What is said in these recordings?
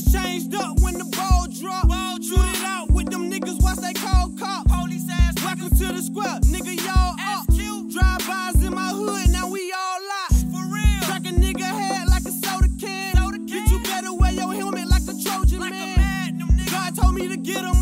Changed up when the ball drop. Ball Shoot it out with them niggas, watch they call cops. Police ass Welcome to the square, nigga, y'all up. Drive-bys in my hood, now we all out. For real. Track a nigga head like a soda can. Soda can. Bitch, you better wear your helmet like a Trojan like man. A man God told me to get him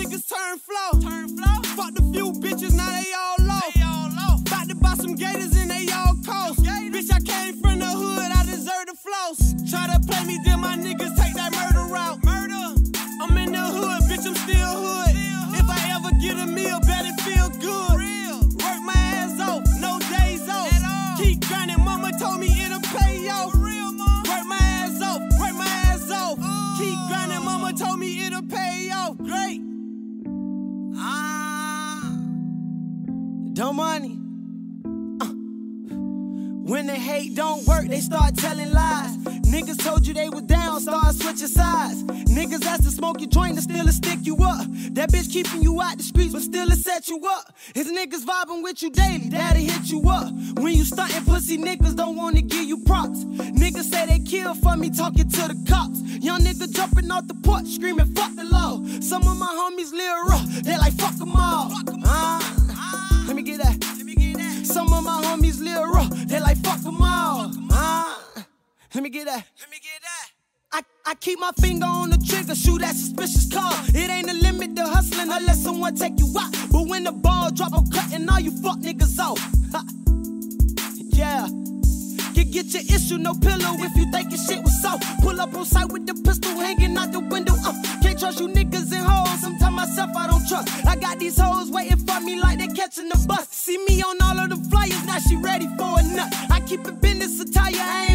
niggas turn flow. Turn flow. Fuck the few bitches, now they all low. They all low. About to buy some gators and they all cost. Bitch, I came from the hood, I deserve the floss. Try to play me, then my niggas take that murder route. Murder. I'm in the hood, bitch, I'm still hood. If I ever get a meal, better feel good. Work my ass off, no days off. Keep grinding, mama told me it'll pay off. Work my ass off, work my ass off. Keep grinding, mama told me it'll pay off. Great. Money. Uh. When the hate don't work, they start telling lies. Niggas told you they was down, start switching sides. Niggas asked to smoke your joint and still stick you up. That bitch keeping you out the streets, but still it set you up. His niggas vibing with you daily, that'll hit you up. When you stuntin' pussy, niggas don't wanna give you props. Niggas say they kill for me, talking to the cops. Young nigga jumping off the porch, screaming, fuck the law. Some of my homies live rough, they like, fuck them all. Let me get that. Let me get that. I, I keep my finger on the trigger, shoot that suspicious car. It ain't a limit to hustling unless someone take you out. But when the ball drop, I'm cutting all you fuck niggas off. Ha. Yeah. Get, get your issue, no pillow if you think your shit was soft. Pull up on site with the pistol hanging out the window. Uh, can't trust you niggas and hoes. Sometimes myself I don't trust. I got these hoes waiting for me like they catching the bus. See me on all of the flyers, now she ready for a nut. I keep it business attire, I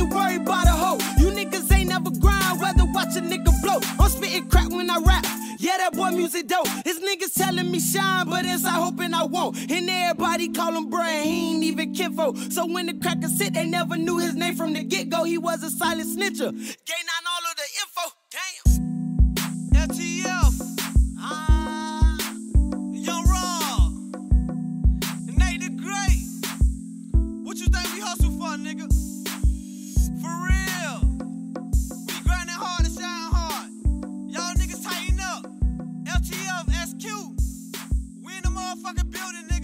I rap. Yeah, that boy music dope. His niggas telling me shine, but inside hoping I won't. And everybody call him Brian, he ain't even kinfo. So when the crackers sit, they never knew his name from the get go. He was a silent snitcher. Motherfucking building.